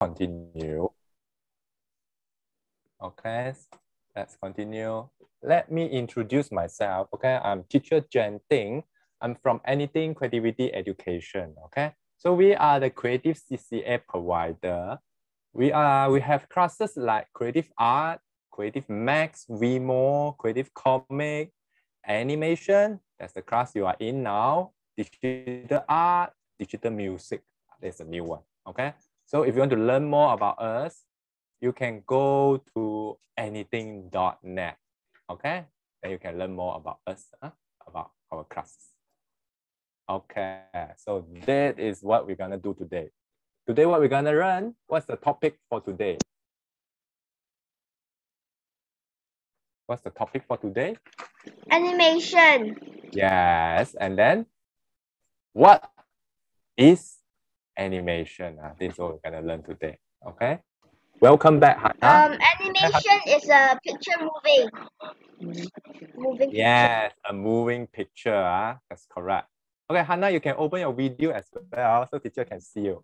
continue. Okay, let's continue. Let me introduce myself. Okay, I'm teacher Jen Ting. I'm from Anithink Creativity Education. Okay, so we are the creative CCA provider. We are we have classes like creative art, creative max, Vimo, creative comic, animation. That's the class you are in now. Digital art, digital music. There's a new one. Okay. So if you want to learn more about us, you can go to anithink.net. Okay. Then you can learn more about us, huh? about our classes. Okay. So that is what we're gonna do today. Today, what we're gonna learn, what's the topic for today? What's the topic for today? Animation. Yes, and then what is animation? Uh, this is what we're gonna learn today. Okay. Welcome back, Hannah. Um, animation is a picture moving. Moving. yes, a moving picture. Uh, that's correct. Okay, Hannah, you can open your video as well so teacher can see you.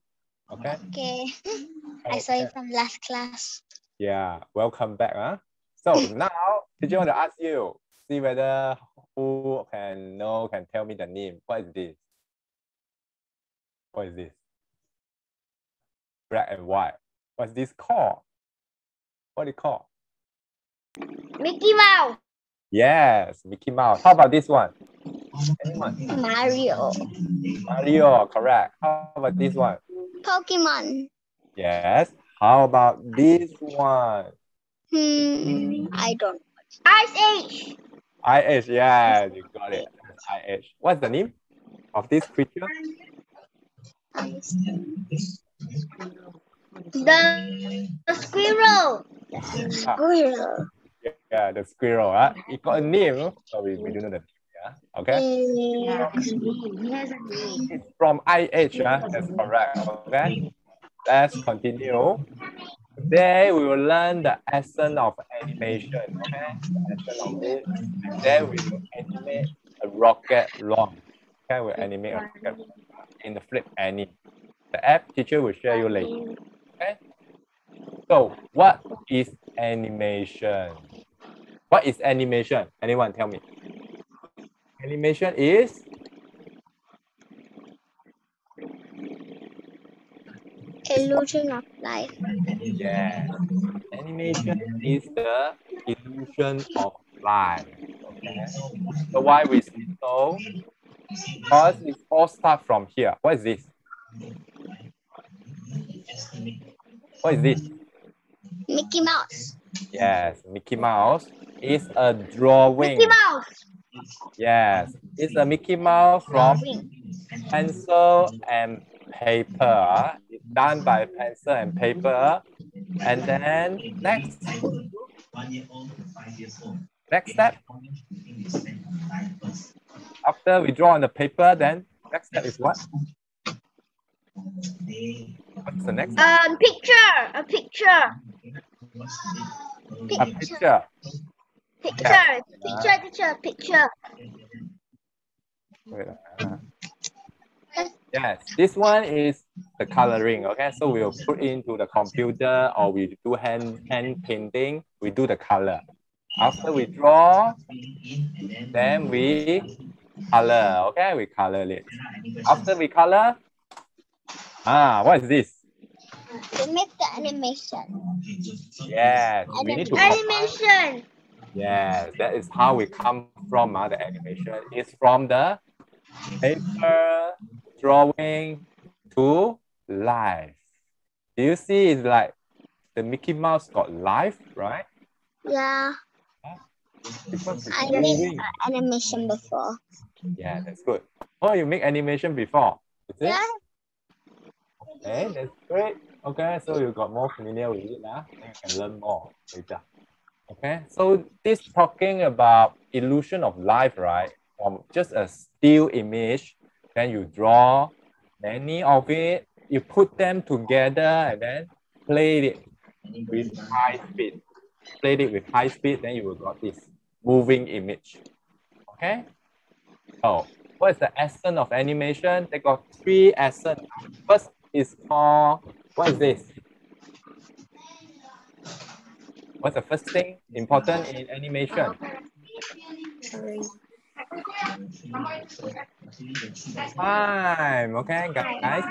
Okay. Okay. I saw you from last class. Yeah, welcome back. Huh? So now, teacher want to ask you, see whether who can know, can tell me the name. What is this? What is this? Black and white. What's this called? What do you call? Mickey Mouse. Yes, Mickey Mouse. How about this one? Anyone? Mario. Mario, correct. How about this one? Pokemon. Yes. How about this one? Hmm. I don't. Ice Age. Ice Age, yeah, you got it. Ice Age. What's the name of this creature? The squirrel. Squirrel. Yeah, the squirrel. Huh? It got a name, so we, we don't know the name. Yeah. Okay. He has a name. It's from Ice Age. Huh? Ah. That's correct. Okay. Let's continue. Today we will learn the essence of animation. Okay. The essence of it. And then we will animate a rocket launch. Okay, we'll animate a rocket in the FlipAnim. The app teacher will share you later. Okay. So what is animation? What is animation? Anyone tell me? Animation is Illusion of life. yeah. Animation is the illusion of life. Okay. So why we say so? Because it all start from here. What is this? What is this? Mickey Mouse. Yes, Mickey Mouse is a drawing. Mickey Mouse. Yes, it's a Mickey Mouse from pencil and paper. It's done by pencil and paper. And then next, next step. After we draw on the paper, then next step is what? What's the next? Um, picture. A picture. A picture. Picture. Picture. Picture. Picture. Wait, uh, Yes, this one is the coloring. Okay, so we'll put into the computer or we do hand hand painting. We do the color. After we draw, then we color. Okay, we color it. After we color, ah, what is this? To make the animation. Yes, we need to. Animation. Yes, that is how we come from. Uh, the animation It's from the paper drawing to life. Do you see? It's like the Mickey Mouse got life, right? Yeah. Because I made moving. animation before. Yeah, that's good. Oh, you make animation before? Is it? Yeah. Okay, that's great. Okay, so you got more familiar with it now. Then you can learn more later. Okay, so this talking about illusion of life, right? From just a still image, then you draw many of it, you put them together and then play it with high speed. Play it with high speed, then you will got this moving image. Okay? Oh, what is the essence of animation? They got three essence. First is called, what is this? What's the first thing important in animation? Time, okay, guys.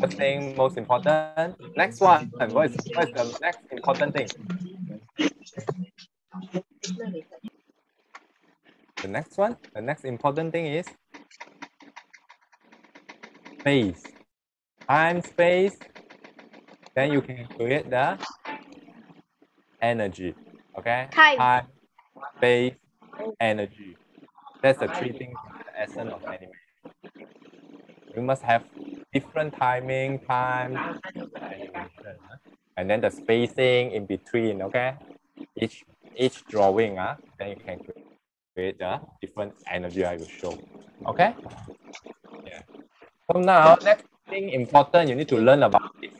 First thing, most important. Next one. What is, what is the next important thing? The next one, the next important thing is space. Time, space. Then you can create the energy. Okay? Time. Time, space, energy. That's the three things, the essence of animation. You must have different timing, time, and then the spacing in between, okay? Each each drawing, uh, then you can create the different energy I will show. Okay? Yeah. So now, next thing important you need to learn about this.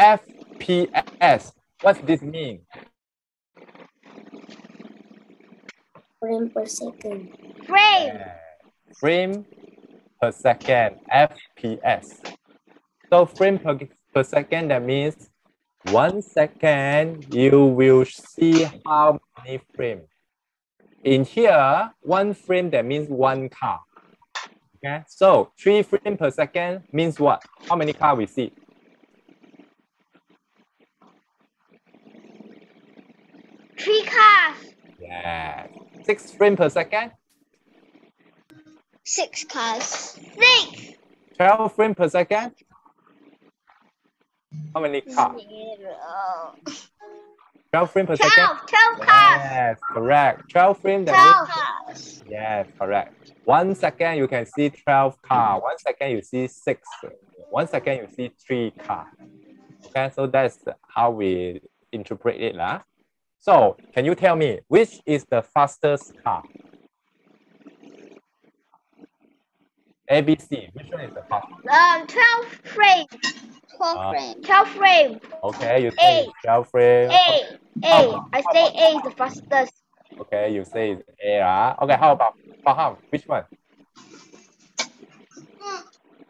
FPS. What's this mean? Frame per second. Frame. Yeah. Frame per second, FPS. So frame per, per second, that means one second, you will see how many frames. In here, one frame, that means one car. Okay, so three frames per second means what? How many car we see? Three cars. Yeah. Six frames per second, Six cars. Six. 12 frames per second. How many cars? Zero. 12 frames per second. Twelve. Twelve cars. Yes, correct. 12 frames, that Twelve. Cars. Yes, correct. One second you can see 12 car. One second you see six. One second you see three car. Okay, so that's how we interpret it. Lah. So can you tell me which is the fastest car? ABC, which one is the fastest? Um, twelve frame. Twelve frame. Twelve frame. Okay, you say A. 12 frame. A. A. I say A is the fastest. Okay, you say it's A. ah. Okay, how about Faham? Which one?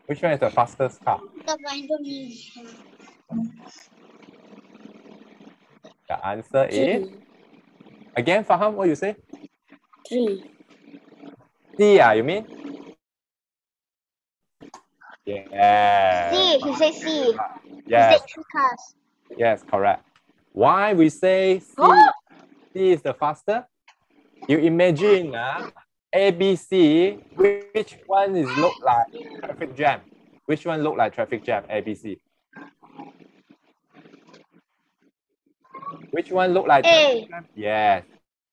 Which one is the fastest car? The randomly. The answer is Three. again, Faham, what you say? Three. C, ah, you mean? Yeah. C. He say C. Yes, say three cars. yes, correct. Why we say C, Oh. C is the faster? You imagine uh, ABC, which one is look like traffic jam? Which one look like traffic jam? ABC. Which one look like A. Yes.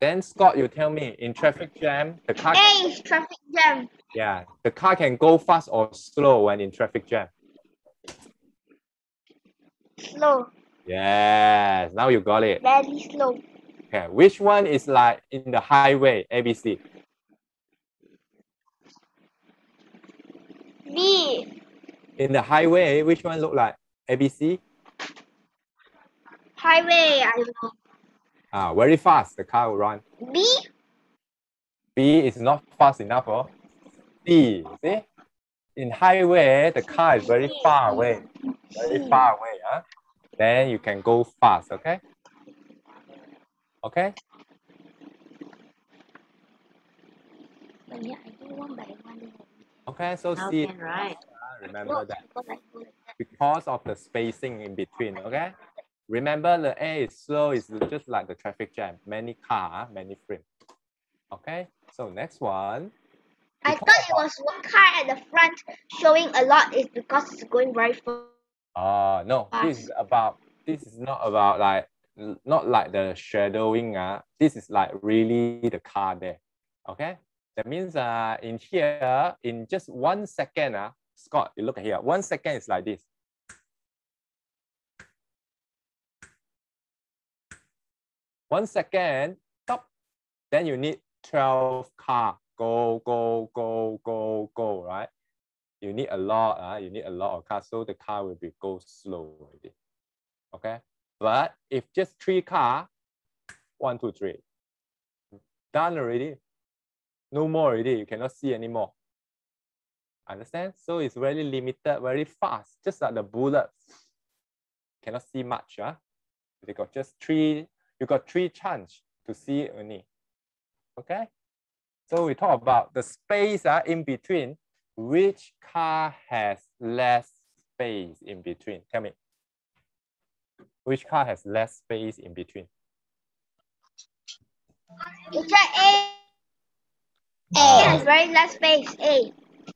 Then Scott, you tell me in traffic jam, the car A is traffic jam. Yeah, the car can go fast or slow when in traffic jam. Slow. Yes, now you got it. Very slow. Okay, which one is like in the highway? ABC. B. In the highway, which one look like ABC? Highway. I don't know. Ah, very fast. The car will run. B. B is not fast enough. Oh. C, see? Eh? In highway, eh, the car is very far away. Very far away. Huh? Then you can go fast. Okay. Okay. But yeah, I do one by one. Okay. So How C. can right? ah, Remember that. go like, go like that. because of the spacing in between. Okay. Remember the A is slow, it's just like the traffic jam. Many car, many frame. Okay. So next one. I thought it was one car at the front showing a lot is because it's going very fast. Oh no, this is about this is not about like not like the shadowing. Uh, this is like really the car there. Okay. That means uh in here, in just one second, uh, Scott, you look at here. One second is like this. One second, stop. Then you need 12 car. Go, go, go, go, go, right? You need a lot, uh, you need a lot of cars, so the car will be go slow already. Okay. But if just three car, one, two, three, done already. No more already. You cannot see anymore. Understand? So it's very limited, very fast, just like the bullet. Cannot see much. Huh? You got just three, you got three chance to see only. Okay? So we talk about the space uh, in between. Which car has less space in between? Tell me. Which car has less space in between? It's A. A uh, very less space. A.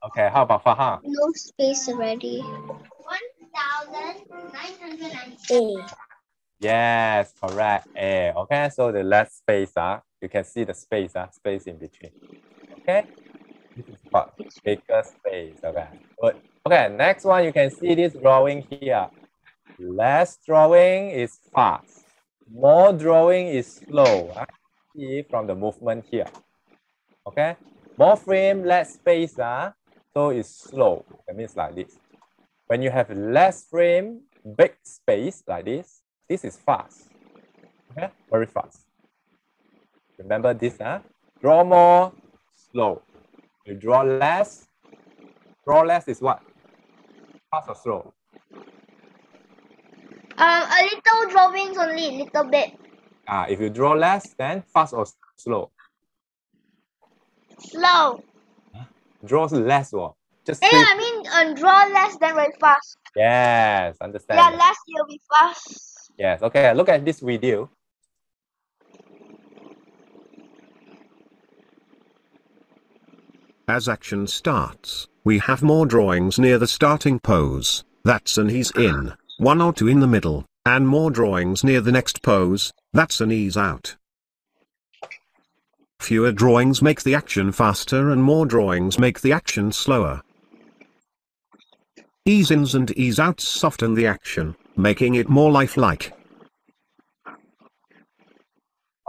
Okay, how about Faha? No space already. 1,998. Yes, correct. A. Okay, so the less space, uh, you can see the space, uh, space in between. Okay, this is what bigger space. Okay, good. Okay, next one, you can see this drawing here. Less drawing is fast. More drawing is slow. uh, See from the movement here. Okay, more frame, less space, uh, so it's slow. That means like this. When you have less frame, big space like this, this is fast. Okay, very fast. Remember this, huh? Draw more, slow. You draw less, draw less is what? Fast or slow? Um, a little drawings only, little bit. Ah, if you draw less, then fast or slow? Slow. Draws less or just Yeah. I mean, um, draw less than very fast. Yes, understand. Yeah, less you'll be fast. Yes, okay, look at this video. As action starts, we have more drawings near the starting pose, that's an ease in, one or two in the middle, and more drawings near the next pose, that's an ease out. Fewer drawings make the action faster and more drawings make the action slower. Ease ins and ease outs soften the action, making it more lifelike.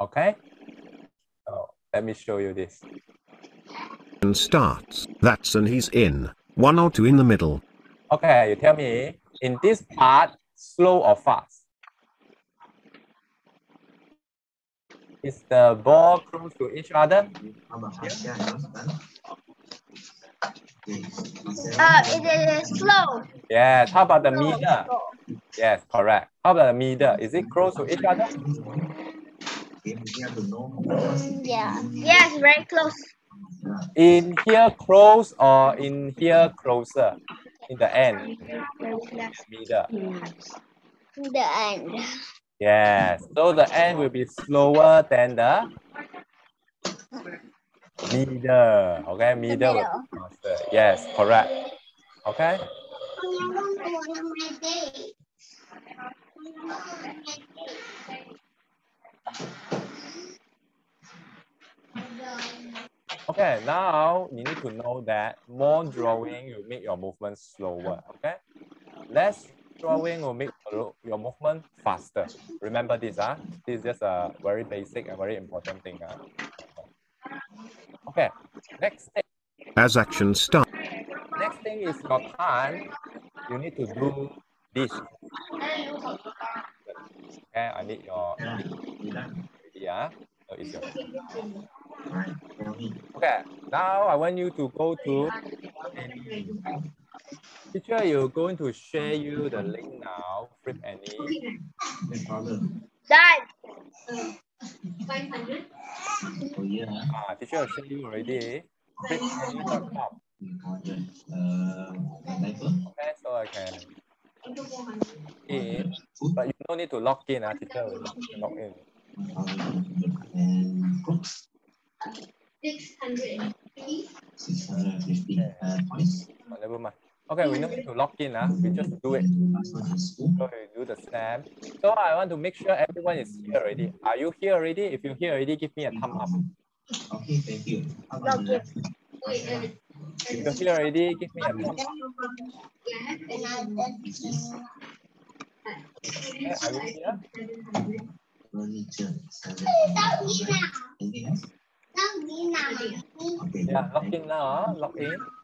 Okay? So let me show you this. And starts, that's and he's in, one or two in the middle, Okay, you tell me, in this part, slow or fast? Is the ball close to each other? Uh, it is slow. Yes. How about the middle? Yes, correct. How about the middle? Is it close to each other? Yeah. Yes, very close. In here close or in here closer? In the end, middle. The end. Yes. So the end will be slower than the middle. Okay, middle faster. Yes, correct. Okay. Okay, now you need to know that more drawing will make your movement slower. Okay, less drawing will make your your movement faster. Remember this, huh? This is just a very basic and very important thing. Huh? Okay, next thing. as action starts. Next thing is your time. You need to do this. Okay, I need your yeah. So it's your Okay, now I want you to go to teacher. You're going to share you the link now. FlipAnim. Done. Ah, teacher will show you already. FlipAnim dot com. Okay, so I can in, but you don't need to log in. Ah, teacher will log in. But never mind. Okay, we don't need to log in. Ah, we just do it. So we do the stamp. So I want to make sure everyone is here already. Are you here already? If you're here already, give me a thumb up. Okay. thank you. Okay. If you're here already, give me a thumb up. Okay, are you here? Yeah, log in now. ah, Log in.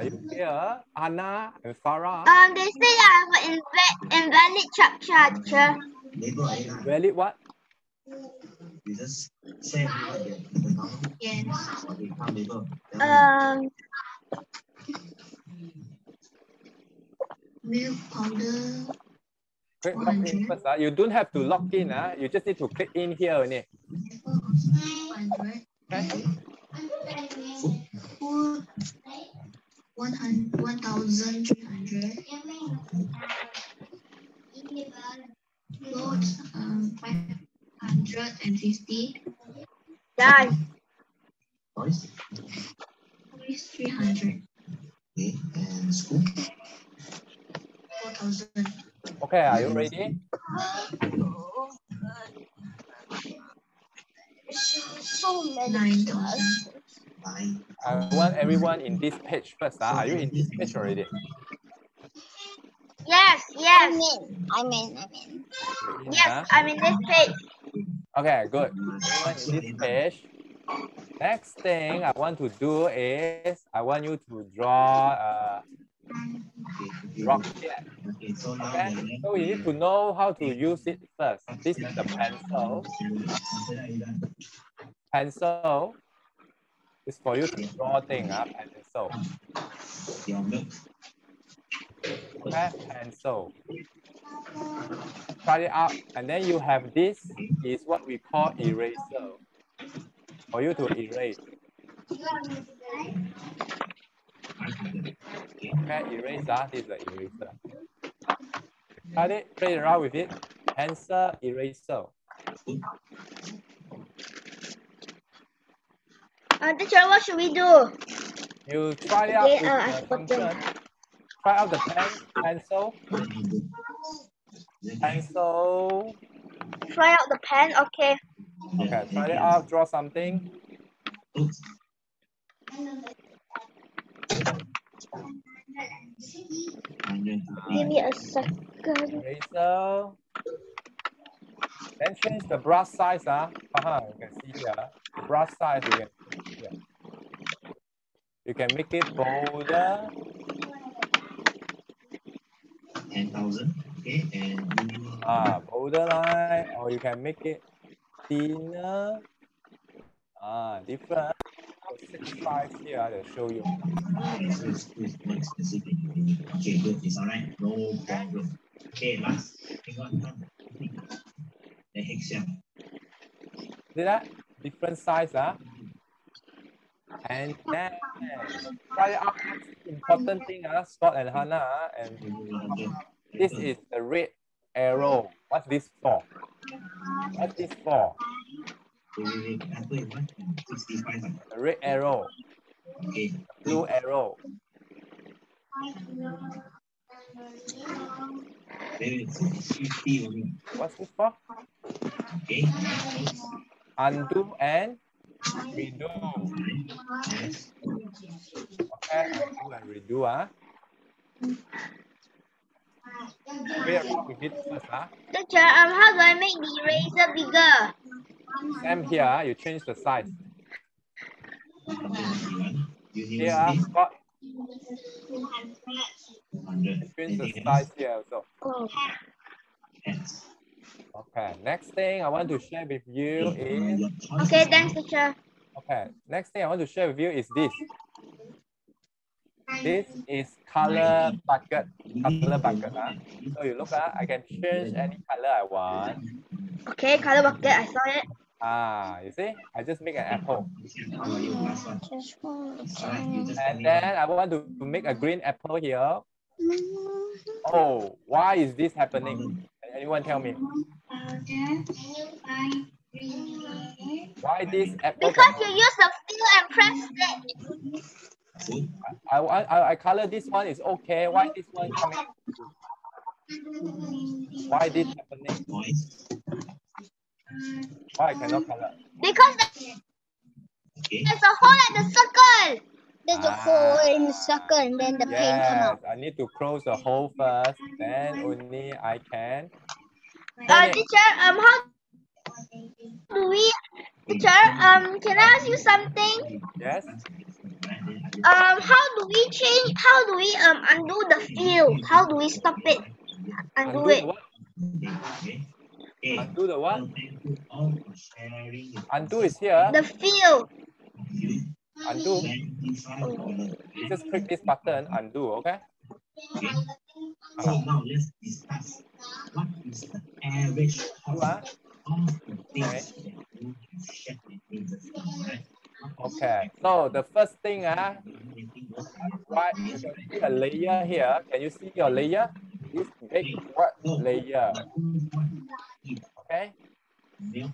Are you here? Anna and Farah? Um, they say I have an inva- invalid captcha, teacher. Valid what? Um, Milk powder. Click log in first. ah. You don't have to log in. ah. You just need to click in here only. Okay? Food. One hundred, one thousand three hundred. Clothes, um, five hundred and fifty. done. Toys, three hundred. Four thousand. Okay, are you ready? So many. Nine thousand. I want everyone in this page first. ah. Are you in this page already? Yes, I yes, mean, I mean, I mean. In, yes. I'm in this page. Okay, good. Everyone in this page. Next thing I want to do is I want you to draw a rocket. Okay, so you need to know how to use it first. This is the pencil. Pencil is for you to draw thing. Uh, pencil. Okay, pencil. Try it out, and then you have this is what we call eraser. For you to erase. Okay, eraser. This is the eraser. Try it. Play around with it. Pencil eraser. Uh, teacher, what should we do? You try out Okay, uh, I the put them. function. Try out the pen, pencil, pencil. Try out the pen. Okay. Okay, try it out. Draw something. Give me a second. Eraser. Then change the brush size. Ah, uh you can see here. Brush size. You can see here. You can make it bolder. Ten thousand, okay. Ah, bolder line, or you can make it thinner. Ah, different. So six size here. I'll show you. Okay, good, it's all right, no problem. Okay. The. See that? Different size, ah. And then try out important thing, ah, Scott and Hannah, ah, and this is the red arrow. What's this for? What's this for? The red arrow, blue arrow. What's this for? Undo and redo. Okay, undo and redo. Ah. First. Ah. Teacher, um, how do I make the eraser bigger? Same here, ah, you change the size. Here, ah, Scott, change the size here also. Okay, next thing I want to share with you is, Okay, thanks, teacher. okay, next thing I want to share with you is this. This is color bucket, color bucket. ah. So you look, ah, I can change any color I want. Okay, color bucket, I saw it. Ah, you see, I just make an apple. Just want to And then I want to make a green apple here. Oh, why is this happening? Can anyone tell me? Why this apple? Because you use the fill and press it. I, I, I, I color this one is okay. Why this one coming? Why this happening? Why I cannot color? Because there's a hole at the circle. There's a hole in the circle and then the paint come Yes, out. I need to close the hole first. Then only I can. Uh, teacher, um, how do we Teacher, um, can I ask you something? Yes. Um, how do we change? How do we um undo the field? How do we stop it? Undo Undo it. what? Undo the what? Undo is here. The field. Undo. You just click this button, undo, okay? So now let's discuss what is the average cost ah. of the things that you have shared Okay. So the first thing, ah, right, see a layer here. Can you see your layer? This big what layer? Okay. Milk.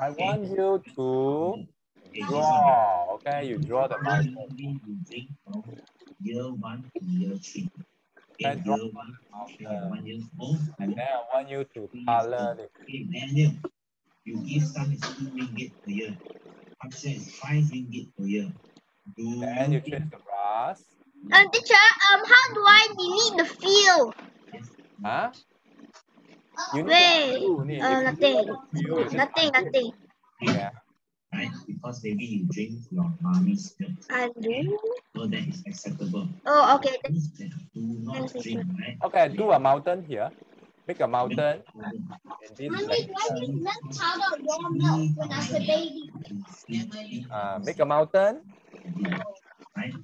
I want you to draw. Okay, you draw the mountain. Currently using from year one to year three. Then Okay, draw year one, okay, mountain. one years old. And then I want you to color it. Daniel, you give some is two ringgit per year. Upset is five ringgit per year. Do Then you think change the brush. Um, teacher, um, how do I delete the field? Huh? You need Wait, to. Need. uh, nothing. want you just Nothing, nothing. Yeah. right? Because maybe you drink your mommy's milk, Undo. so that is acceptable. Oh, okay. Those that do not drink, right? Okay, do a mountain here. Make a mountain in this Mommy, section. why did you powder raw milk when I was a baby? Uh, make a mountain. right?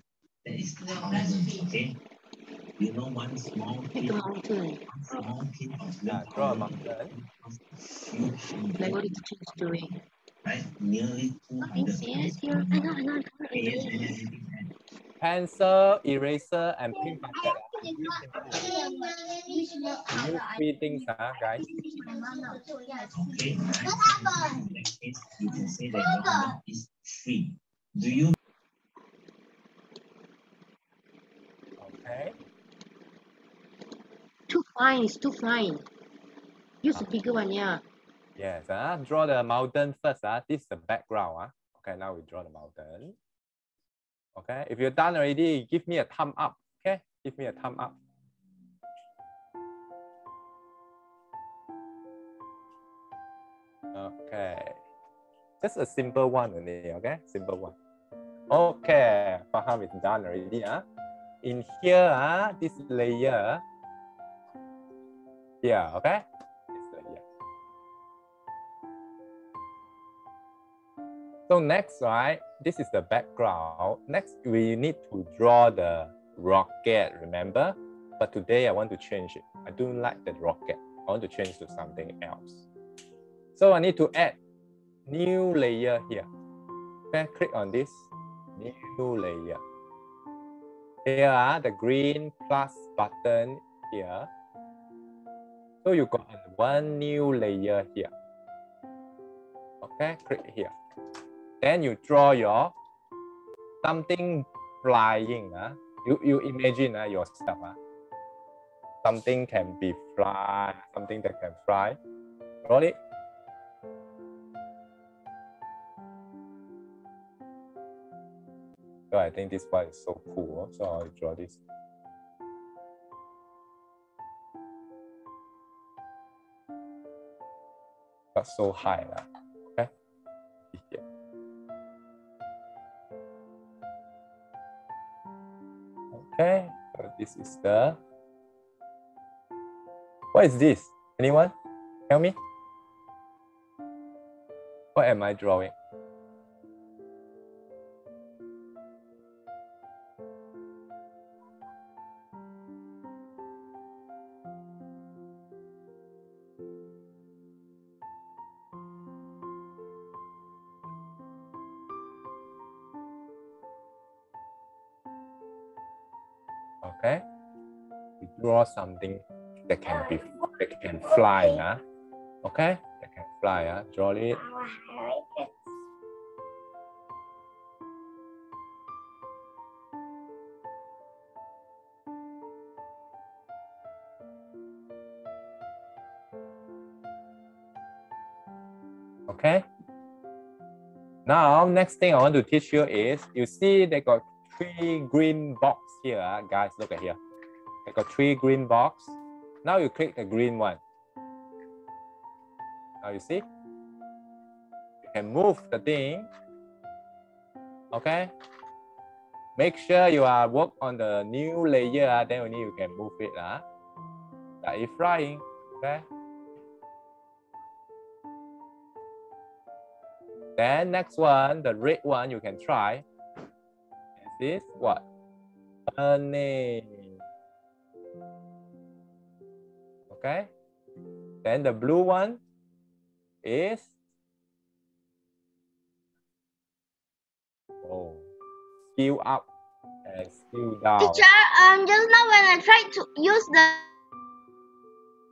That is thousand, okay? You know one small Make pin, a mountain. one small pin of Yeah, milk draw a powder mountain. costs few hundred, Like what the teacher is doing. right? Nearly two hundred. Yes, you're. I know, I know. I know. Okay, yes, yes, yes, yes, yes. Pencil, eraser, and pink bucket. Three things, huh, guys. Okay, right? In that case, you can say that is free. Do you Okay. Too fine. It's too fine. Use a bigger one, yeah. Yes, uh, draw the mountain first. Uh. This is the background. Uh. Okay, now we draw the mountain. Okay, if you're done already, give me a thumb up. Okay, give me a thumb up. Okay, just a simple one only. Okay, simple one. Okay, Faham is done already. Uh. In here, uh, this layer. Here, okay. So next, right, this is the background. Next, we need to draw the rocket, remember? But today I want to change it. I don't like the rocket. I want to change to something else. So I need to add new layer here. Okay, click on this new layer. Here are the green plus button here. So you got one new layer here. Okay, click here. Then you draw your something flying. Uh. You, you imagine uh, yourself. Uh. Something can be fly, something that can fly. Draw it. So I think this one is so cool. So I'll draw this. But so high. lah. This is the. What is this? Anyone? Tell me. What am I drawing? Okay. We draw something that can be that can fly, huh? Ah. Okay, that can fly, huh? Draw it. Okay. Now, next thing I want to teach you is, you see they got three green box here, ah, guys, look at here. They got three green box. Now you click the green one. Now you see? You can move the thing. Okay. Make sure you are work on the new layer, ah, then only you can move it. Uh. That is flying. Okay. Then next one, the red one, you can try. This is what? Burning. Okay. Then the blue one is oh, skill up and skill down. Teacher, um, just now when I tried to use the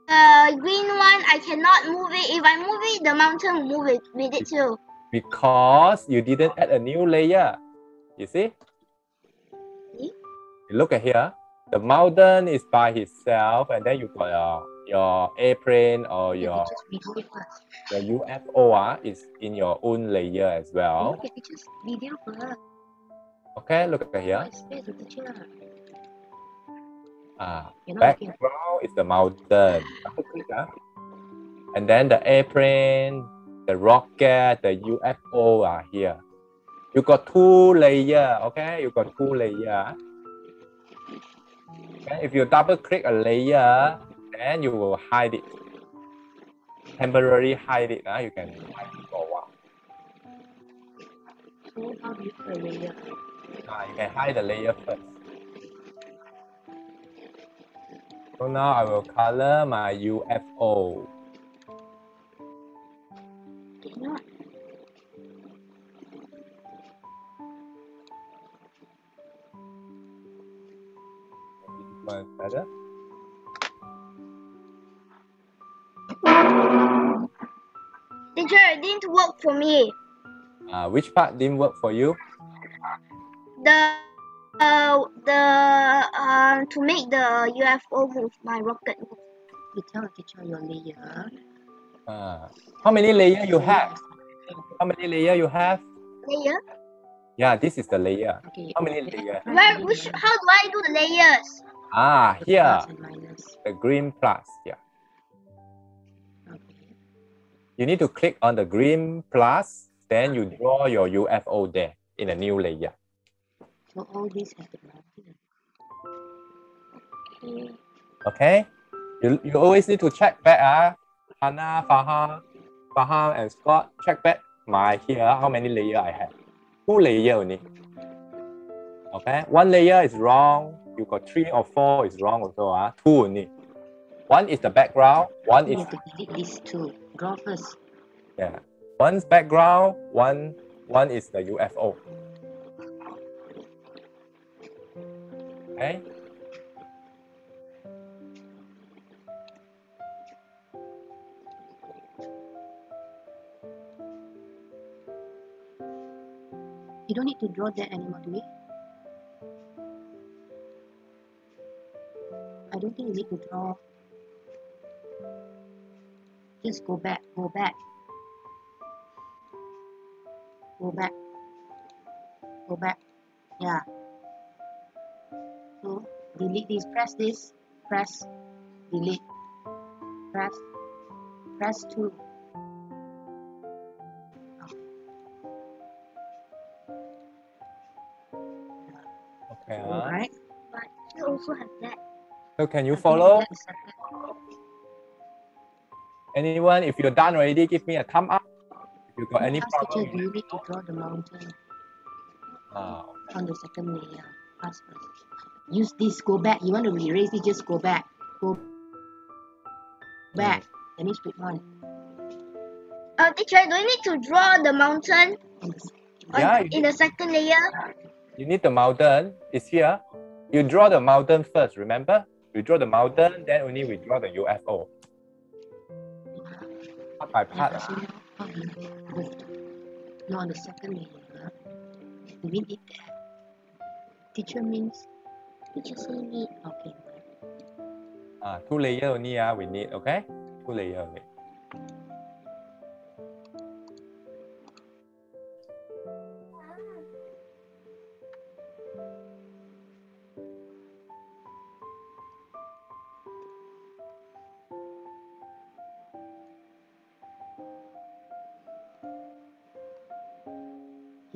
uh, green one, I cannot move it. If I move it, the mountain will move it with it too. Because you didn't add a new layer. You? See? Look at here. The mountain is by itself, and then you got your your airplane or your your UFO ah, is in your own layer as well. Look at video first. Okay, look at here. What is space with teacher? Ah, You're not looking at background is the mountain. Ah. And then the airplane, the rocket, the UFO are here. You got two layer, okay? You got two layer. Okay, if you double click a layer, then you will hide it. Temporarily hide it. ah. You can hide it for a while. So how do you a layer? Ah, you can hide the layer first. So now I will color my UFO. Cannot. This better. Teacher, it didn't work for me. Uh, which part didn't work for you? The uh, the um to make the UFO move, my rocket move. You tell the teacher your layer. Uh, how many layer you have? How many layer you have? Layer. Yeah, this is the layer. Okay. How many layer? Where? Which? How do I do the layers? Ah, The here, the green plus. Yeah, Okay. you need to click on the green plus, then you draw your UFO there in a new layer. So all this has the mountain. Okay. Okay, you, you always need to check back. Ah, Hannah, Faham, Faham, and Scott, check back my here how many layer I have. Two layer only. Okay, one layer is wrong. You got three or four is wrong also. Ah, two only. One is the background. One is these two. Draw first. yeah. One's background. One one is the UFO. Okay. You don't need to draw that anymore, do we? Don't you need to draw. Just go back, go back. Go back. Go back. Yeah. So delete this, press this, press, delete, press, press two. Okay. Alright. I also have that. So can you follow? that is separate. Anyone, if you're done already, give me a thumb up. If you got any Ask teacher, problem. do you need to draw the mountain Ah, on the second layer? Ask first. Use this, go back. You want to erase it, just go back. Go back. That means pick one. Uh, teacher, do I need to draw the mountain on, Yeah, in the second layer? you need the mountain. It's here. You draw the mountain first, remember? You draw the mountain, then only we draw the UFO. Part by part. Yeah, so now how do you move to? No, on the second layer. We need that? Teacher means Teacher say need. okay. Ah, two layer only ah, we need, okay? Two layer only.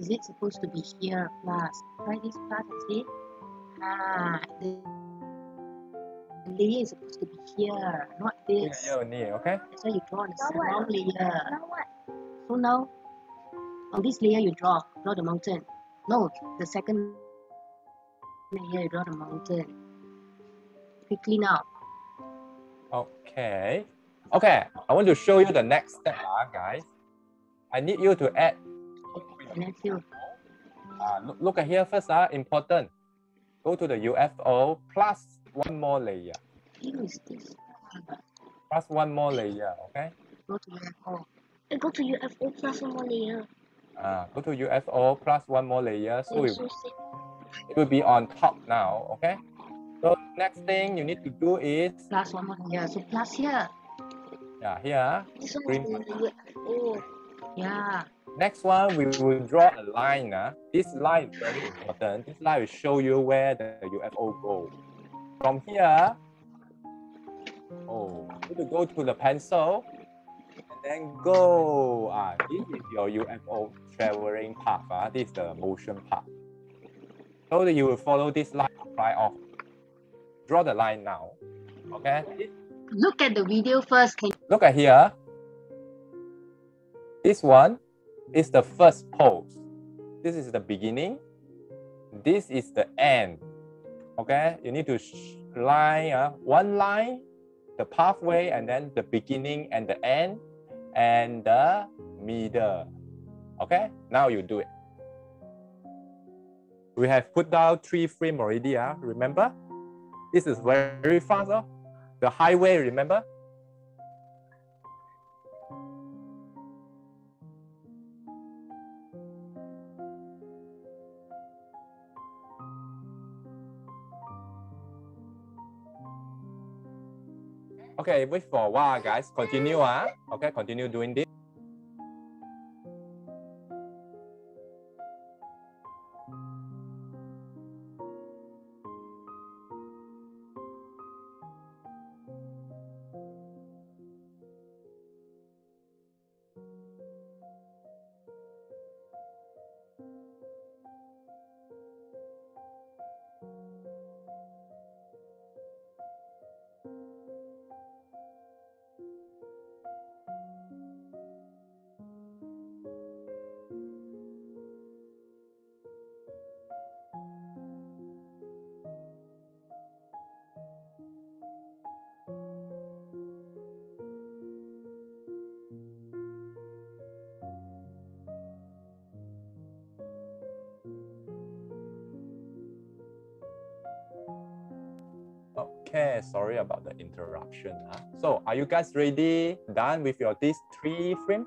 Is it supposed to be here plus? Try this part plus and see. Ah, the, the layer is supposed to be here, not Here, this. here only, okay? That's why you draw the Now what? wrong layer. Now what? So now, on this layer you draw, draw the mountain. No, the second layer you draw the mountain. Quickly now. Okay. Okay, I want to show you the next step, ah, guys. I need you to add, Then fill. uh, look, look at here first, ah, important. Go to the UFO plus one more layer. Fill this. Plus one more layer, okay? Go to UFO. I go to UFO plus one more layer. Uh, go to UFO plus one more layer. So it, it will be on top now, okay? So next thing you need to do is, Plus one more layer. So plus here. yeah, here. This one Green is UFO. Yeah. Next one, we will draw a line. Uh. This line is very important. This line will show you where the UFO go. From here, oh, you to go to the pencil and then go. Ah, this is your UFO traveling path. Ah. This is the motion path. So that you will follow this line fly off. Draw the line now. Okay. Look at the video first. Can Look at here. This one is the first pose. This is the beginning. This is the end. Okay, you need to line uh, one line, the pathway, and then the beginning and the end, and the middle. Okay, now you do it. We have put down three frame already. Uh, remember? This is very, very fast. Oh? The highway, remember? Okay, wait for a while, guys. Continue, ah. Okay, continue doing this. About the interruption. ah. So, are you guys ready? Done with your these three frame?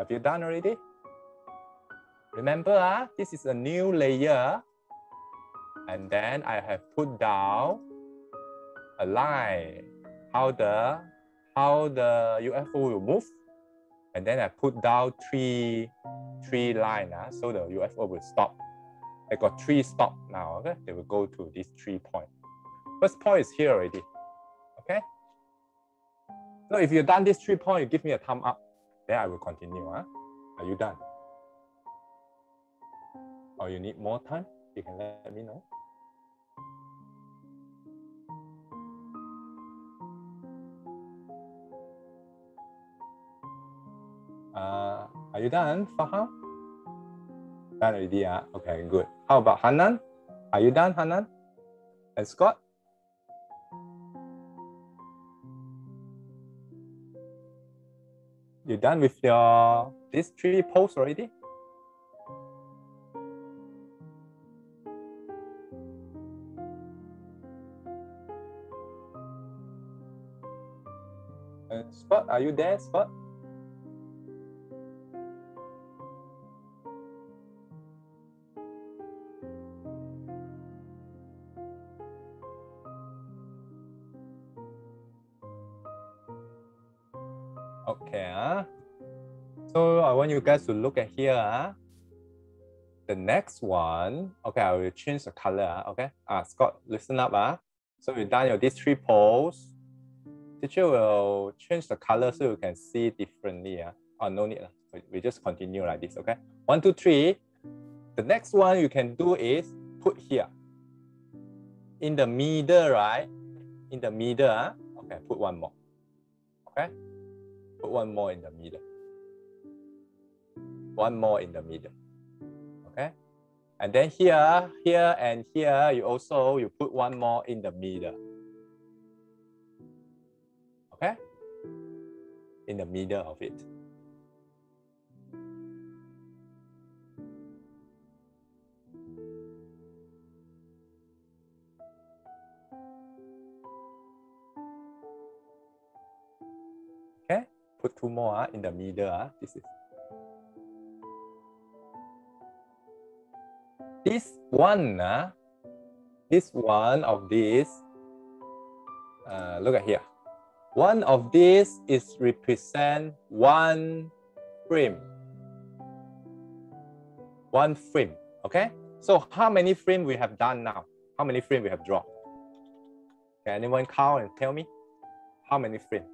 Have you done already? Remember, ah, this is a new layer. And then I have put down a line. How the how the UFO will move. And then I put down three three line. ah, so the UFO will stop. I got three stop now. Okay, they will go to these three points. First point is here already. Okay. So if you've done this three point, you give me a thumb up. Then I will continue. Huh? Are you done? Or you need more time? You can let me know. Uh, are you done, Faham? Done already, ah? Okay, good. How about Hanan? Are you done, Hanan? And Scott? You done with your these three posts already? Uh, Spot, are you there, Spot? You guys to look at here. ah. The next one, okay, I will change the color. ah, Okay. Ah, Scott, listen up. Ah. So we've done your these three poles. Teacher will change the color so you can see differently. Ah. Oh, no need. ah. We, just continue like this. Okay. One, two, three. The next one you can do is put here. In the middle, right? In the middle, huh? okay, put one more. Okay? Put one more in the middle. One more in the middle. Okay? And then here, here, and here, you also, you put one more in the middle. Okay? In the middle of it. Okay, put two more uh, in the middle. Uh. This is this one. Uh, this one of these. Uh, look at here. One of these is represent one frame. One frame. Okay. So how many frame we have done now? How many frame we have drawn? Can anyone count and tell me? How many frame?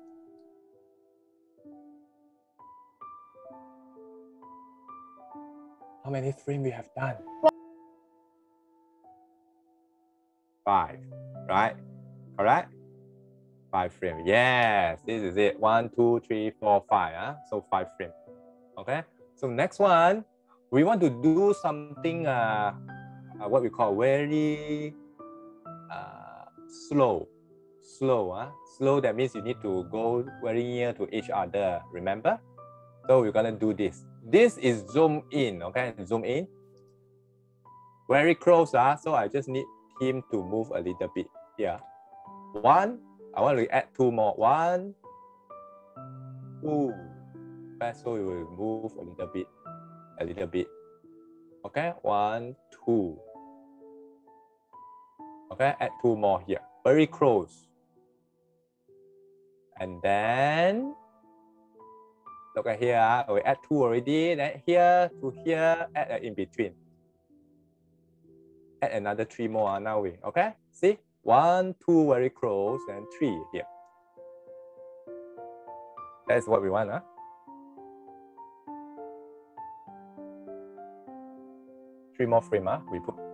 How many frame we have done? Five, right? Correct? Five frame. Yes, this is it. One, two, three, four, five. Huh? So five frame. Okay. So next one, we want to do something uh, uh what we call very uh, slow. Slow. Huh? Slow, that means you need to go very near to each other. Remember? So we're gonna do this. This is zoom in, okay? Zoom in. Very close, uh, so I just need him to move a little bit here. One, I want to add two more. One, two. So we will move a little bit, a little bit. Okay, one, two. Okay, add two more here. Very close. And then look at here, ah, we add two already, then here to here, add in between. Add another three more ah, now we, okay? See, one, two very close, and three here. That's what we want, huh? Three more frame, huh? we put.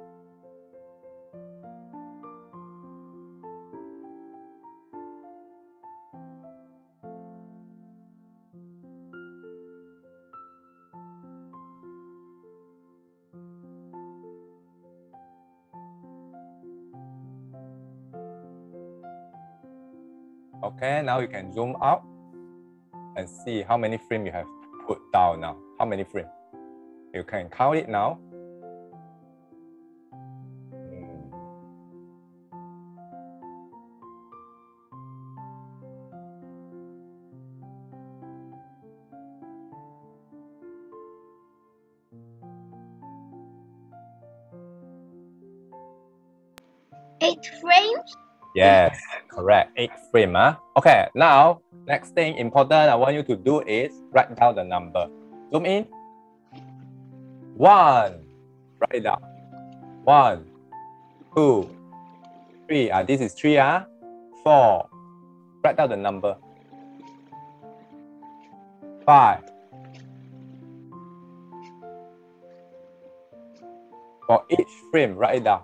Okay, now you can zoom out and see how many frame you have put down now. How many frame? You can count it now. Frame. Huh? Okay, now next thing important I want you to do is write down the number. Zoom in. One. Write it down. One, two, three. Ah, this is three. Ah, four. Write down the number. Five. For each frame, write it down.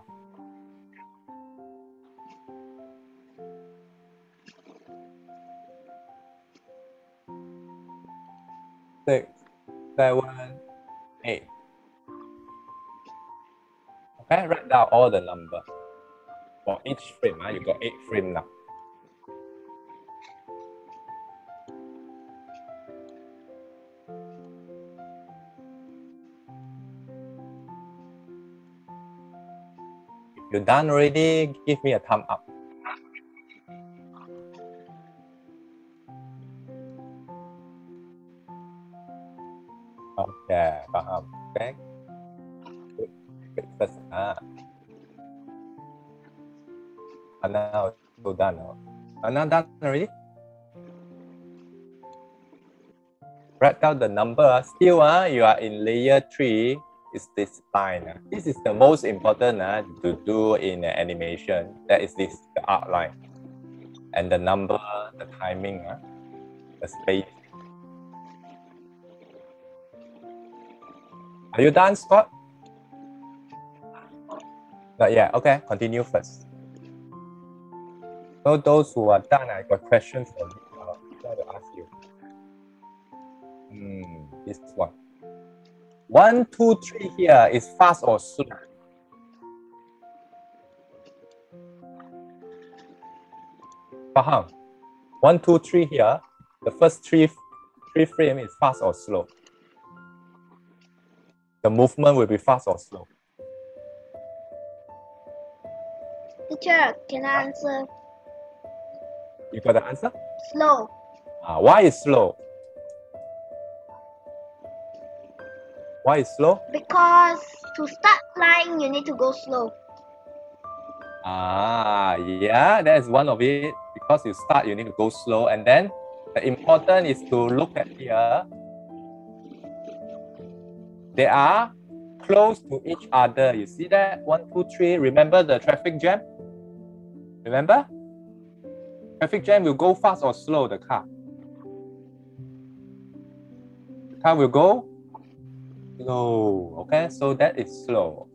Six, seven, eight. Okay, write down all the number. For each frame, uh, you got eight frame now. If you're done already, give me a thumb up. Oh. Anna done already? Write down the number. Still, ah, you are in layer three. Is this line? ah. This is the most important ah, to do in an animation. That is this the outline, and the number, the timing, ah, the space. Are you done, Scott? Not yet. Okay, continue first. So those who are done, I got questions for you. Uh, try to ask you. Hmm, this one. One, two, three here is fast or slow? Faham. One, two, three here. The first three three frame is fast or slow. The movement will be fast or slow. Teacher, can I answer You got the answer? slow? Ah, why is slow? Why is slow? Because to start flying, you need to go slow. Ah, yeah, that is one of it. Because you start, you need to go slow, and then the important is to look at here. They are close to each other. You see that? One, two, three. Remember the traffic jam? Remember? Traffic jam will go fast or slow, the car. Car will go slow. Okay, so that is slow.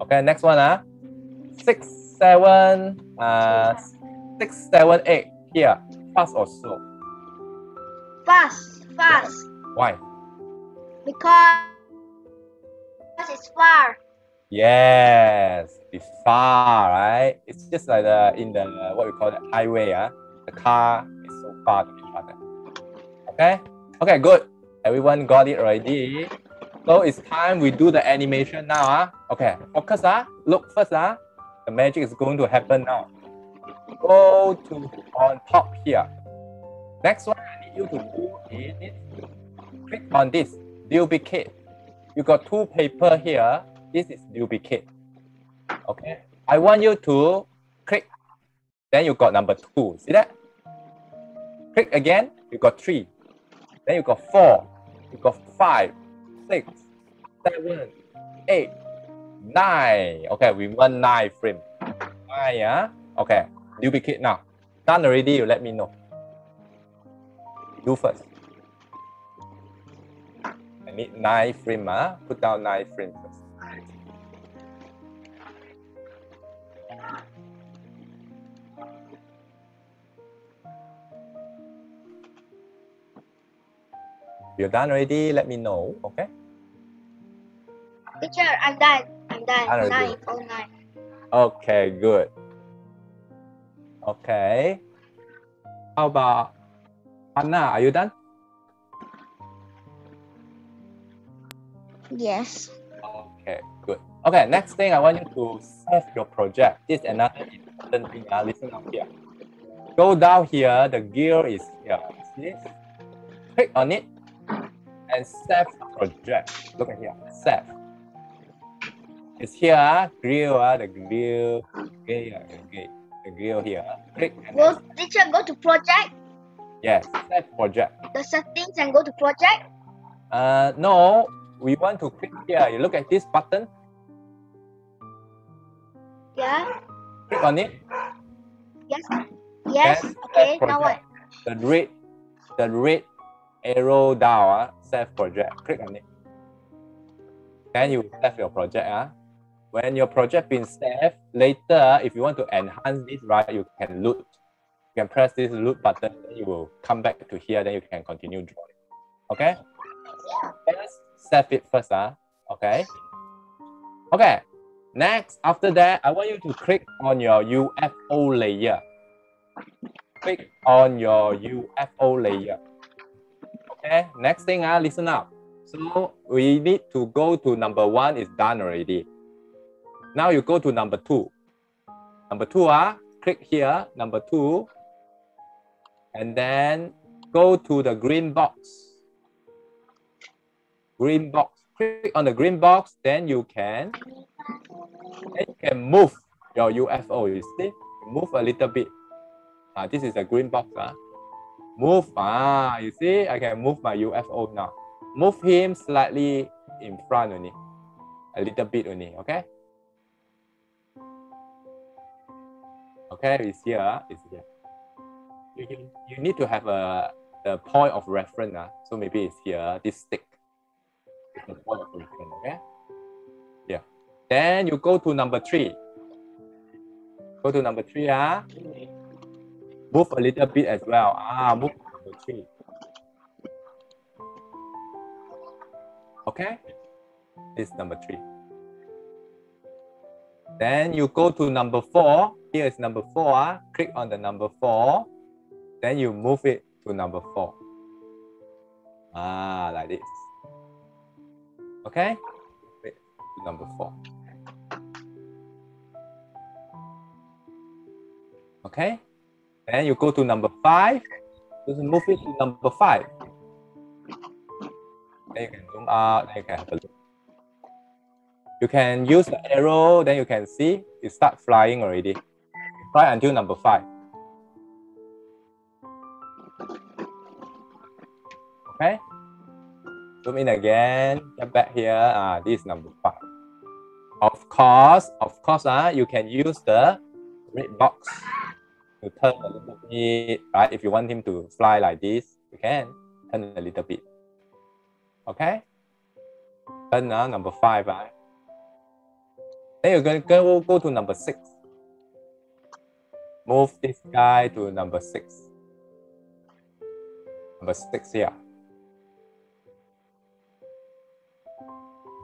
Okay, next one. Ah, Six, seven, uh, six, seven, eight. Here, fast or slow? Fast, fast. Why? Because it's far. Yes, it's far, right? It's just like the in the what we call the highway, ah. The car is so far to each other. Okay? Okay, good. Everyone got it already. So it's time we do the animation now, ah. Okay, focus, ah. Look first, ah. The magic is going to happen now. Go to on top here. Next one I need you to do is click on this duplicate. You got two paper here. This is duplicate. Okay. I want you to click. Then you got number two. See that? Click again. You got three. Then you got four. You got five, six, seven, eight, nine. Okay, we want nine frame. Nine, yeah. Okay. Duplicate now. Done already. You let me know. Do first. I need nine frame. Ah, put down nine frame You're done already. Let me know. Okay. Teacher, I'm done. I'm done. Done already. Nine, oh nine. Okay. Good. Okay. How about Anna? Are you done? Yes. Okay, good. Okay, next thing I want you to save your project. This is another important thing. Uh, listen up here. Go down here, the gear is here. See? Click on it and save project. Look at here, save. It's here, uh, grill, uh, the grill, okay, okay, the grill here. Click Go, teacher, go to project. yes, save project. The settings and go to project. Uh, no, we want to click here. You look at this button, Yeah. click on it. Yes. Yes. Then Okay. Now what? The red, the red arrow down, uh, save project. Click on it. Then you save your project. Uh. When your project been saved, later if you want to enhance this, right, you can loot. You can press this loot button, then you will come back to here, then you can continue drawing. Okay? Let's save it first. Uh. Okay. Okay. Next, after that, I want you to click on your UFO layer click on your UFO layer. Okay, next thing, uh, listen up. So we need to go to number one, is done already. Now you go to number two. Number two, uh, click here, number two, and then go to the green box. Green box. Click on the green box, then you can, then you can move your UFO. You see, move a little bit. Ah, this is a green box. Ah. Move. Ah, you see, I can move my UFO now. Move him slightly in front only. A little bit only, okay? Okay, it's here. ah, It's here. You, you, need to have a the point of reference. Ah. So maybe it's here, this stick. It's the point of reference, okay? Yeah. Then you go to number three. Go to number three, ah. Move a little bit as well. Ah, move three. Okay? This is number three. Then you go to number four. Here is number four. ah. Click on the number four. Then you move it to number four. Ah, like this. Okay? To number four. Okay? Then you go to number five. Just move it to number five. Then you can zoom out, then you can have a look. You can use the arrow, then you can see it start flying already. Fly until number five. Okay? Zoom in again, get back here. Ah, this is number five. Of course, of course, ah, you can use the red box turn a little bit, right? If you want him to fly like this, you can turn a little bit. Okay? Turn now, number five, right? Then you're going to go, go to number six. Move this guy to number six. Number six here.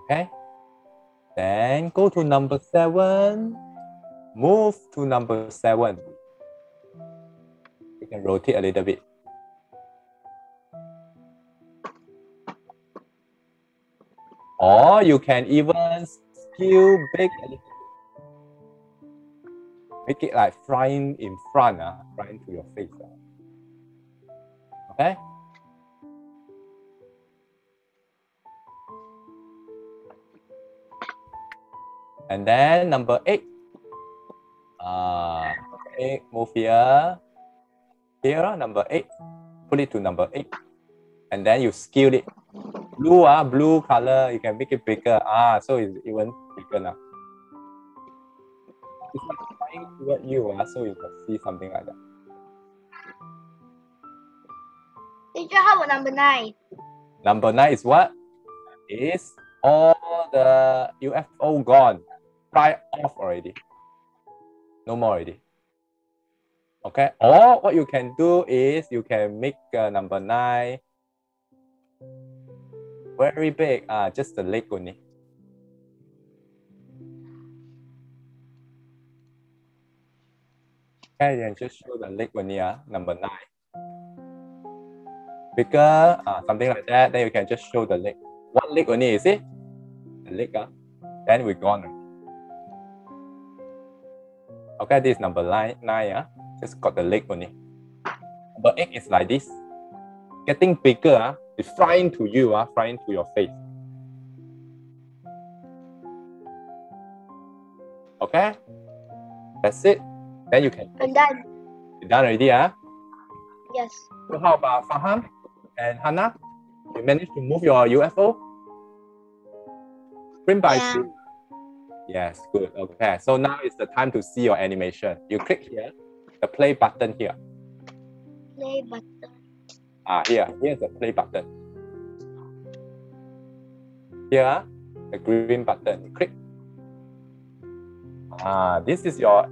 Okay? Then go to number seven. Move to number seven. Can rotate a little bit. Or you can even skew big a little. Make it like flying in front, uh, flying to your face. ah. Okay? And then number eight. Uh, eight, move here. Here, number eight. Put it to number eight. And then you scale it. Blue, ah, blue color, you can make it bigger. Ah, so it's even bigger now. It's like flying toward you, ah, so you can see something like that. Teacher, how about number nine? Number nine is what? Is all the UFO gone? Fly off already. No more already. Okay. Or what you can do is you can make uh, number nine very big. Ah, just the leg only. Okay, and just show the leg only. Ah, number nine. Bigger, ah, something like that. Then you can just show the leg. One leg only, you see? The leg, ah. Then we're gone. Okay, this is number nine, nine ah. Just got the leg only. Number eight is like this. Getting bigger, ah. It's flying to you, ah, flying to your face. Okay? That's it. Then you can I'm done. you done already, ah. Yes. So how about Faham and Hannah? You managed to move your UFO? Screen by Yeah. screen? Yes, good. Okay, so now is the time to see your animation. You click here, the play button here. Play button. Ah, here, here's the play button. Here, the green button. Click. Ah, this is your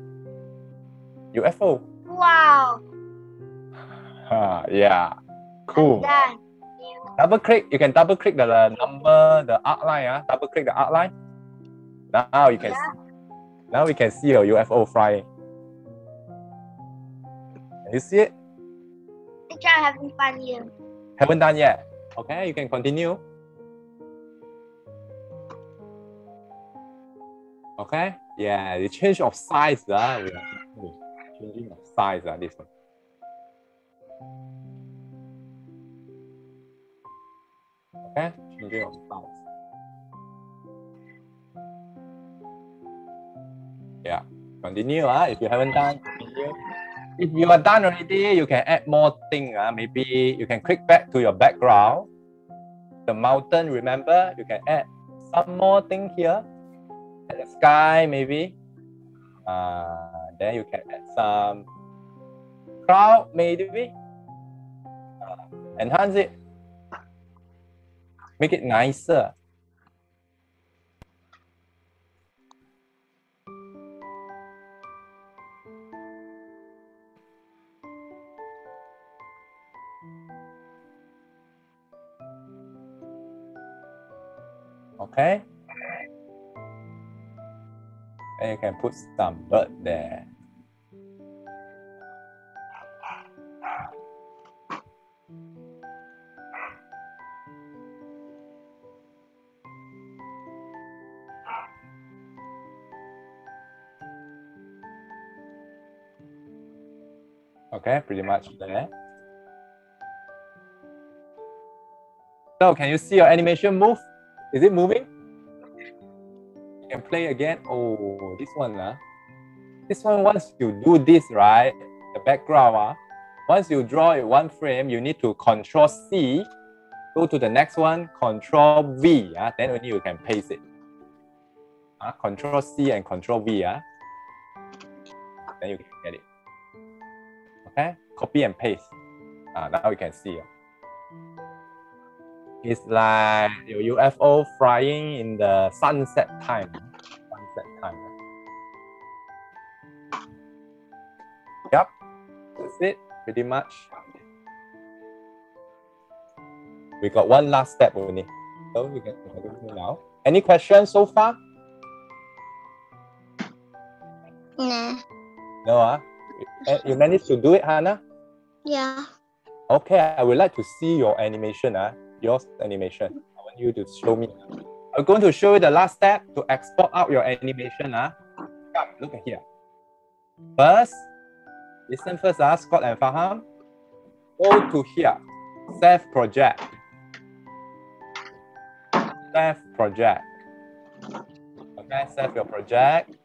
UFO. Wow. Ah, yeah, cool. Double click you can double click the, the number the outline ah double click the outline now you can Yeah. see, now we can see your UFO flying you see it Teacher, I'm having fun here. haven't done yet. Okay you can continue. Okay yeah the change of size ah we are changing of size ah this one. Okay changing of size. Yeah continue ah if you haven't done continue if you are done already you can add more thing ah maybe you can click back to your background. The mountain remember you can add some more thing here. At the sky maybe. Uh, then you can add some cloud maybe. Uh, enhance it. Make it nicer Okay. And you can put some bird there. Okay, pretty much there. So can you see your animation move? Is it moving? You can play again. Oh, this one. Uh, this one, once you do this, right, the background, uh, once you draw it one frame, you need to control C, go to the next one, control V, uh, then only you can paste it. Uh, control C and control V, uh, then you can get it. Okay, copy and paste. Uh, now you can see. Uh. It's like your UFO flying in the sunset time. Sunset time. Yep, that's it, pretty much. We got one last step only. So we can continue now. Any questions so far? No. No, ah. Uh? You managed to do it, Hannah? Yeah. Okay, I would like to see your animation. Uh your animation. I want you to show me. I'm going to show you the last step to export out your animation. Uh. Come, look at here. First, listen first, uh, Scott and Faham. Go to here, save project. Save project. Okay, save your project.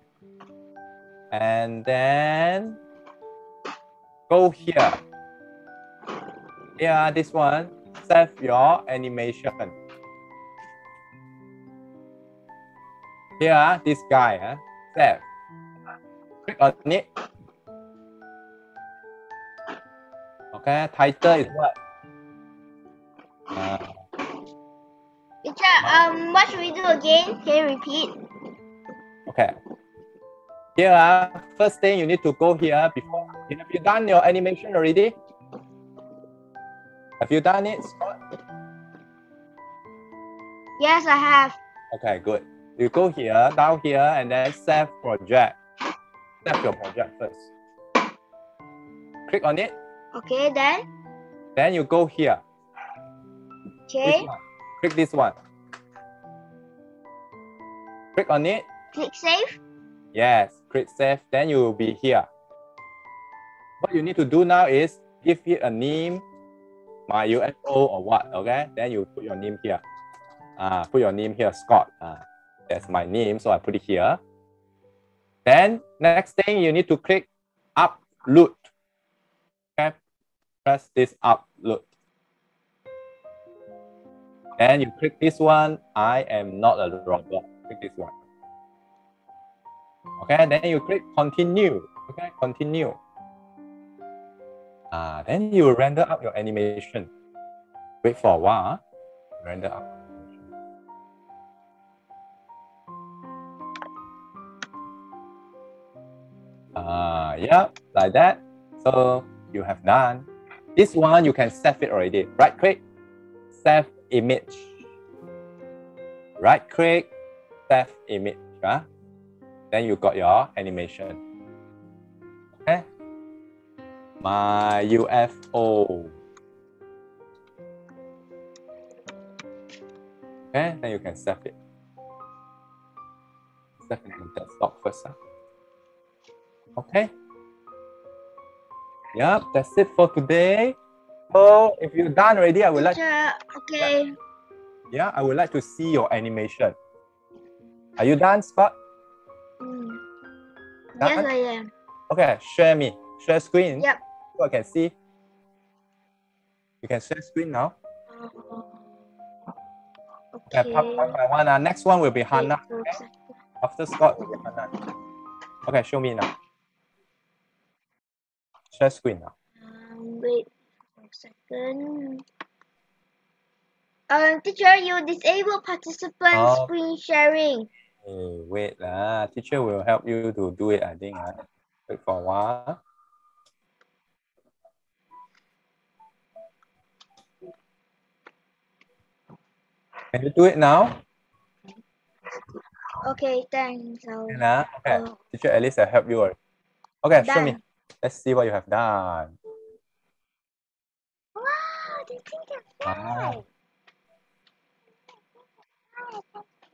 And then go here. Yeah, this one save your animation. Here, this guy, uh, save. Click on it. Okay, title is what? Uh, Teacher, um, what should we do again? Can you repeat? okay. Here, uh, first thing you need to go here before. Have you done your animation already? Have you done it, Scott? Yes, I have. Okay, good. You go here, down here, and then save project. Save your project first. Click on it. Okay, then. Then you go here. Okay. one. Click this one. Click on it. Click save. Yes, click save. Then you will be here. What you need to do now is give it a name, my UFO or what, okay? Then you put your name here. Uh, put your name here, Scott. Uh, that's my name, so I put it here. Then next thing you need to click upload. Okay, press this upload. Then you click this one. I am not a robot. Click this one. Okay, then you click continue. Okay, continue. Ah, then you render up your animation. Wait for a while. Render up. Ah, yeah, like that. So you have done. This one you can save it already. Right click, save image. Right click, save image. Huh? Then you got your animation. Okay. My UFO. Okay, then you can save it. Save it in desktop first. Huh? Okay. Yep, that's it for today. So if you're done already, I would like okay. yeah, I would like to see your animation. Are you done, Spot? Mm. Done? Yes, I am. Okay, share me. Share screen. Yep. I can see. You can share screen now. Okay, Okay. one one by one. Uh, next one will be Hannah. Okay? After Scott will be Hannah. Okay, show me now. Share screen now. Um, wait for a second. Um, teacher, you disable participant Oh. screen sharing. Hey, wait, uh, teacher will help you to do it, I think. Uh. Wait for a while. Can you do it now? Okay, thanks. Can, ah? Okay. uh, Teacher Alice, I help you. Okay, show me. Let's see what you have done. wow, they think it's Wow.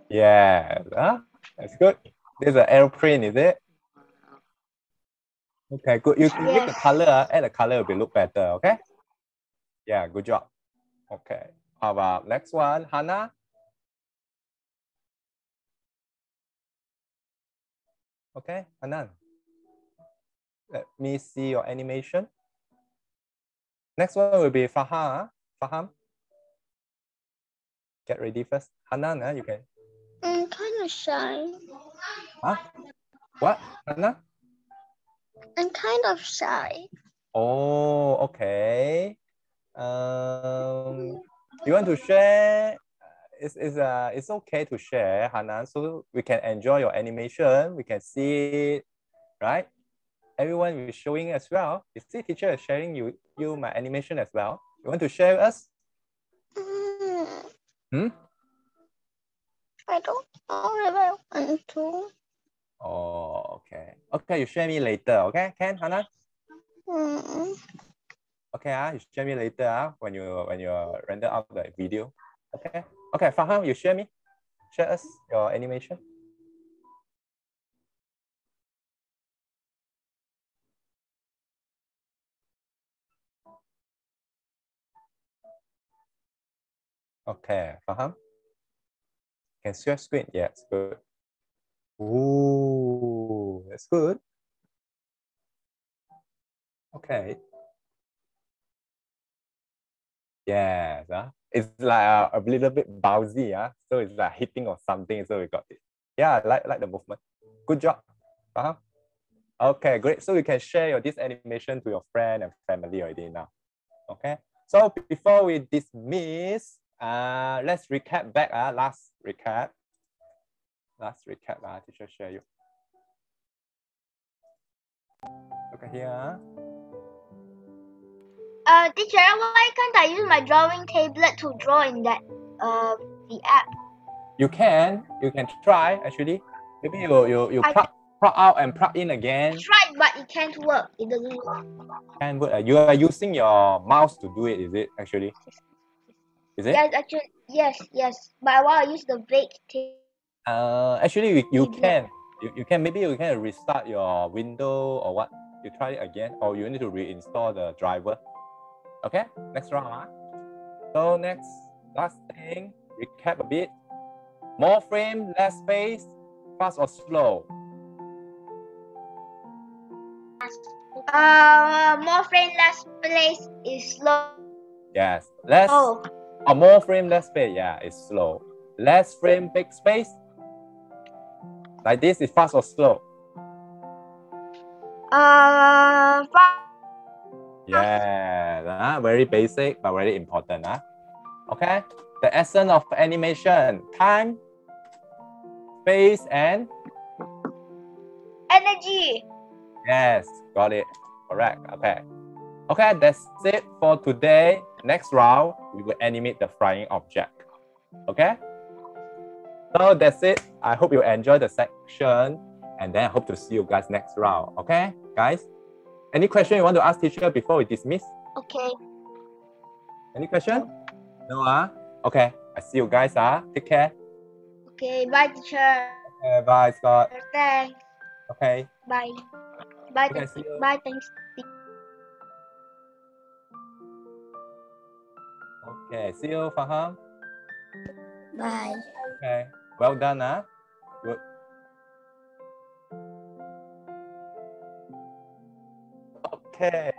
Yeah, huh? that's good. This is an airplane, is it? Okay, good. You, make the color, uh, add the color will be look better, okay? Yeah, good job. Okay, about next one, Hannah? Okay, Hanan. Let me see your animation. Next one will be Faham. Faham. Get ready first. Hanan, uh, you can. I'm kind of shy. Huh? What? Hanan? I'm kind of shy. Oh, okay. Um, you want to share? It's, it's, uh, it's okay to share, Hanan, so we can enjoy your animation. We can see it, right? Everyone is showing as well. You see, teacher is sharing you, you my animation as well. You want to share with us? Hmm? I don't know if I want to. Oh, okay. Okay, you share me later, okay? Can, Hanan? Hmm. Okay, ah, you share me later ah, when you when you render out the video. Okay. Okay, Faham, you share me. Share us your animation. Okay, Faham. Can share screen? Yes, good. Ooh, that's good. Okay. Yes, uh, it's like uh, a little bit bouncy, uh, so it's like hitting or something, so we got it. Yeah, I like, like the movement. Good job. Uh-huh. Okay, great. So you can share your this animation to your friend and family already now. Okay. So before we dismiss, uh, let's recap back. Uh, last recap. Last recap. Uh, teacher share you. Look at here. Uh. Teacher, why can't I use my drawing tablet to draw in that uh the app? You can, you can try actually. Maybe you you you I- plug, plug out and plug in again. Tried, but it can't work. It doesn't work. Can work. Uh, You are using your mouse to do it, is it actually? Is it? Yes, actually, yes, yes. But I want to use the big table. Uh, actually, you, you can. You, you can maybe you can restart your window or what. You try it again, or you need to reinstall the driver. Okay, next round. Huh? So next, last thing, recap a bit. More frame, less space, fast or slow. Uh, more frame, less space is slow. Yes, less Oh, or more frame, less space. Yeah, it's slow. Less frame, big space. Like this is fast or slow. uh, fa- Yeah, uh, very basic but very important. Uh. Okay, the essence of animation, time, space, and energy. yes, got it. Correct. Okay. Okay, that's it for today. Next round, we will animate the flying object. Okay? So that's it. I hope you enjoy the section and then I hope to see you guys next round. Okay, guys? Any question you want to ask teacher before we dismiss? Okay. Any question? No, ah? Okay. I see you guys, ah. Take care. Okay. Bye, teacher. Okay, bye, Scott. Thanks. Okay. Bye. Bye. Okay, Thanks. Bye. Thanks. Okay, see you, Faham. Bye. Okay. Well done, ah. Good. Okay.